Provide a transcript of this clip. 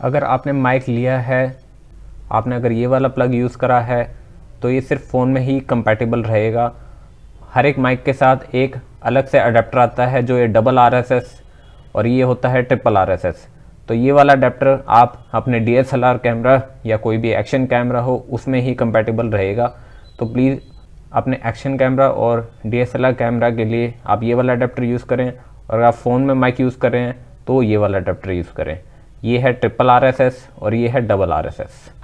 अगर आपने माइक लिया है, आपने अगर ये वाला प्लग यूज़ करा है तो ये सिर्फ़ फ़ोन में ही कंपेटेबल रहेगा। हर एक माइक के साथ एक अलग से अडेप्टर आता है, जो ये डबल आरएसएस और ये होता है ट्रिपल आरएसएस तो ये वाला अडेप्टर आप अपने डीएसएलआर कैमरा या कोई भी एक्शन कैमरा हो, उसमें ही कंपेटेबल रहेगा। तो प्लीज़ अपने एक्शन कैमरा और डीएसएलआर कैमरा के लिए आप ये वाला अडेप्टर यूज़ करें और अगर आप फ़ोन में माइक यूज़ करें तो ये वाला अडेप्टर यूज़ करें। ये है ट्रिपल आरएसएस और ये है डबल आरएसएस